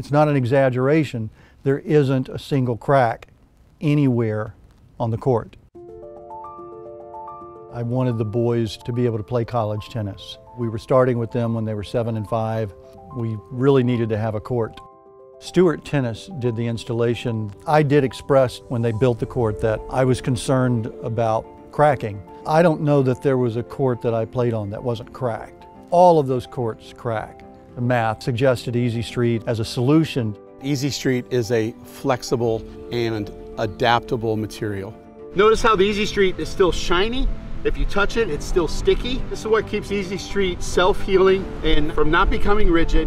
It's not an exaggeration. There isn't a single crack anywhere on the court. I wanted the boys to be able to play college tennis. We were starting with them when they were seven and five. We really needed to have a court. Stewart Tennis did the installation. I did express when they built the court that I was concerned about cracking. I don't know that there was a court that I played on that wasn't cracked. All of those courts crack. The math suggested EZ Street as a solution. EZ Street is a flexible and adaptable material. Notice how the EZ Street is still shiny if you touch it, it's still sticky. This is what keeps EZ Street self-healing and from not becoming rigid.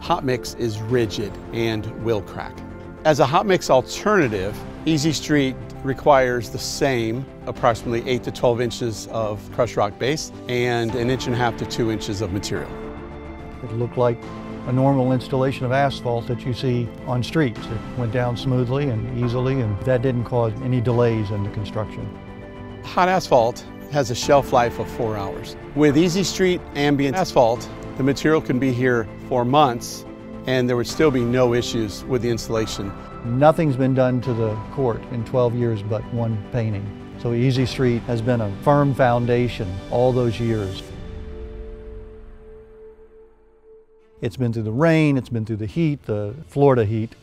Hot mix is rigid and will crack. As a hot mix alternative, EZ Street requires the same approximately 8 to 12 inches of crushed rock base and an inch and a half to 2 inches of material. It looked like a normal installation of asphalt that you see on streets. It went down smoothly and easily and that didn't cause any delays in the construction. Hot asphalt has a shelf life of four hours. With EZ Street ambient asphalt, the material can be here for months and there would still be no issues with the installation. Nothing's been done to the court in 12 years but one painting. So EZ Street has been a firm foundation all those years. It's been through the rain, it's been through the heat, the Florida heat,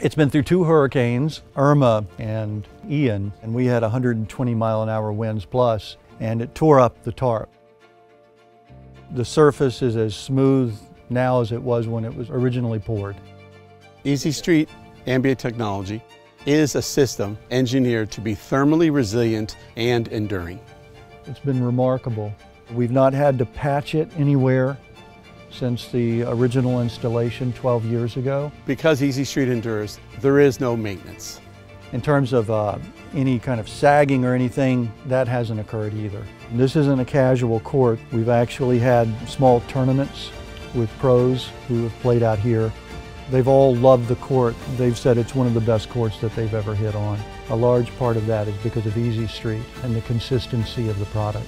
it's been through two hurricanes, Irma and Ian, and we had 120 mile an hour winds plus, and it tore up the tarp. The surface is as smooth now as it was when it was originally poured. EZ Street Ambient Technology is a system engineered to be thermally resilient and enduring. It's been remarkable. We've not had to patch it anywhere since the original installation 12 years ago. Because EZ Street endures, there is no maintenance. In terms of uh, any kind of sagging or anything, that hasn't occurred either. This isn't a casual court. We've actually had small tournaments with pros who have played out here. They've all loved the court. They've said it's one of the best courts that they've ever hit on. A large part of that is because of EZ Street and the consistency of the product.